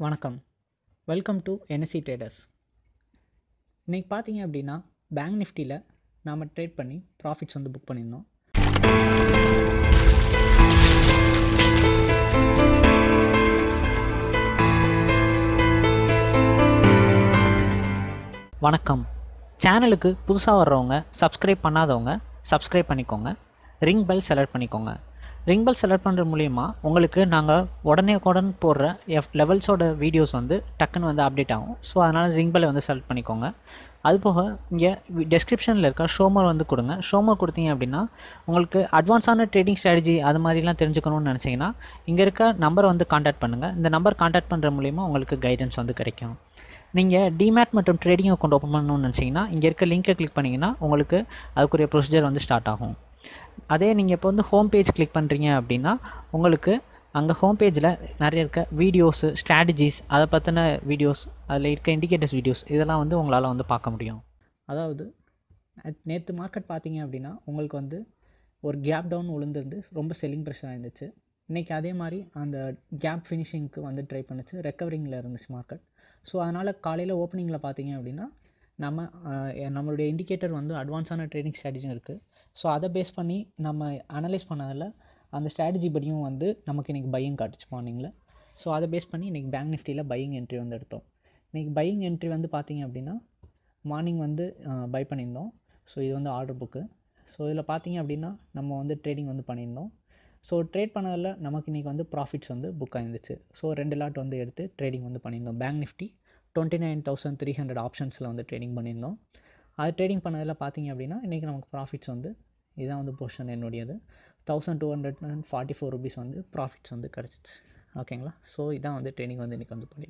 வணக்கம். Welcome to NSC traders இன்றைக்கி பார்த்தீங்க அப்படின்னா பேங்க் நிஃப்டியில் நாம் ட்ரேட் பண்ணி ப்ராஃபிட்ஸ் வந்து புக் பண்ணியிருந்தோம். வணக்கம். சேனலுக்கு புதுசாக வர்றவங்க சப்ஸ்கிரைப் பண்ணாதவங்க சப்ஸ்கிரைப் பண்ணிக்கோங்க. ரிங் பெல் செலக்ட் பண்ணிக்கோங்க. ரிங் பெல் செலக்ட் பண்ணுற மூலிமா உங்களுக்கு நாங்கள் உடனே உடனே போடுற எஃப் லெவல்ஸோட வீடியோஸ் வந்து டக்குன்னு வந்து அப்டேட் ஆகும். ஸோ அதனால் ரிங் பெல்லை வந்து செலக்ட் பண்ணிக்கோங்க. அது போக இங்கே டெஸ்கிரிப்ஷனில் இருக்க ஷோமர் வந்து கொடுங்க. ஷோமர் கொடுத்தீங்க அப்படின்னா உங்களுக்கு அட்வான்ஸான ட்ரேடிங் ஸ்ட்ராட்டஜி அது மாதிரிலாம் தெரிஞ்சுக்கணும்னு நினச்சிங்கன்னா இங்கே இருக்க நம்பரை வந்து காண்டாக்ட் பண்ணுங்கள் இந்த நம்பர் காண்டாக்ட் பண்ணுற மூலிமா உங்களுக்கு கைடன்ஸ் வந்து கிடைக்கும். நீங்கள் டிமேட் மற்றும் ட்ரேடிங் அக்கௌண்ட் ஓப்பன் பண்ணணும்னு நினச்சிங்கன்னா இங்கே இருக்க லிங்கை கிளிக் பண்ணிங்கன்னா உங்களுக்கு அதுக்குரிய ப்ரொசீஜர் வந்து ஸ்டார்ட் ஆகும். அதே நீங்கள் இப்போ வந்து ஹோம் பேஜ் கிளிக் பண்ணுறீங்க அப்படின்னா உங்களுக்கு அங்கே ஹோம் பேஜில் நிறைய இருக்க வீடியோஸு ஸ்ட்ராட்டஜிஸ் அதை பற்றின வீடியோஸ் அதில் இருக்க இண்டிகேட்டர்ஸ் வீடியோஸ் இதெல்லாம் வந்து உங்களால் வந்து பார்க்க முடியும். அதாவது நேற்று மார்க்கெட் பார்த்தீங்க அப்படின்னா உங்களுக்கு வந்து ஒரு கேப் டவுன் விழுந்துருந்து ரொம்ப செல்லிங் ப்ரெஷராக இருந்துச்சு இன்றைக்கி அதே மாதிரி அந்த கேப் ஃபினிஷிங்க்கு வந்து ட்ரை பண்ணுச்சு. ரெக்கவரிங்கில் இருந்துச்சு மார்க்கெட் ஸோ அதனால் காலையில் ஓப்பனிங்கில் பார்த்தீங்க அப்படின்னா நம்ம நம்மளுடைய இண்டிகேட்டர் வந்து அட்வான்ஸான ட்ரேடிங் ஸ்ட்ராட்டஜியும் இருக்குது ஸோ அதை பேஸ் பண்ணி நம்ம அனலைஸ் பண்ணதில் அந்த ஸ்ட்ராட்டஜி படியும் வந்து நமக்கு இன்றைக்கி பையிங் காட்டுச்சு மார்னிங்கில் ஸோ அதை பேஸ் பண்ணி இன்றைக்கி பேங்க் நிஃப்டியில் பையிங் என்ட்ரி வந்து எடுத்தோம். இன்றைக்கி பையிங் என்ட்ரி வந்து பார்த்திங்க அப்படின்னா மார்னிங் வந்து பை பண்ணியிருந்தோம். ஸோ இது வந்து ஆர்டர் புக்கு ஸோ இதில் பார்த்தீங்க அப்படின்னா நம்ம வந்து ட்ரேடிங் வந்து பண்ணியிருந்தோம். ஸோ ட்ரேட் பண்ணதில் நமக்கு இன்றைக்கி வந்து ப்ராஃபிட்ஸ் வந்து புக் ஆயிருந்துச்சு. ஸோ ரெண்டு லாட் வந்து எடுத்து ட்ரேடிங் வந்து பண்ணியிருந்தோம். Bank Nifty twenty nine thousand three hundred ஆப்ஷன்ஸில் வந்து ட்ரேடிங் பண்ணியிருந்தோம். அது ட்ரேடிங் பண்ணதில் பார்த்தீங்க அப்படின்னா இன்றைக்கி நமக்கு ப்ராஃபிட்ஸ் வந்து இதுதான் வந்து பொசிஷன் என்னுடையது. Thousand two hundred and forty four rupees வந்து ப்ராஃபிட்ஸ் வந்து கிடச்சிச்சு. ஓகேங்களா ஸோ இதான் வந்து ட்ரேடிங் வந்து இன்றைக்கி வந்து பண்ணி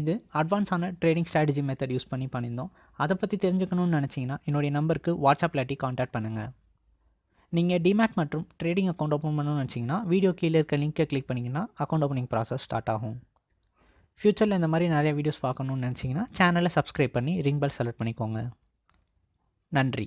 இது அட்வான்ஸான ட்ரேடிங் ஸ்ட்ராட்டஜி மெத்தட் யூஸ் பண்ணி பண்ணியிருந்தோம். அதை பற்றி தெரிஞ்சுக்கணும்னு நினச்சிங்கன்னா என்னுடைய நம்பருக்கு வாட்ஸ்அப் இல்லாட்டி காண்டாக்ட் பண்ணுங்கள் நீங்கள் டிமேட் மற்றும் ட்ரேடிங் அக்கௌண்ட் ஓப்பன் பண்ணணும்னு நினச்சிங்கன்னா வீடியோ கீழே இருக்க லிங்க்கை கிளிக் பண்ணிங்கன்னா அக்கௌண்ட் ஓப்பனிங் ப்ராசஸ் ஸ்டார்ட் ஆகும். ஃப்யூச்சரில் இந்த மாதிரி நிறைய வீடியோஸ் பார்க்கணுன்னு நினச்சிங்கன்னா சேனலை சப்ஸ்கிரைப் பண்ணி ரிங் பெல் செலக்ட் பண்ணிக்கோங்க. நன்றி.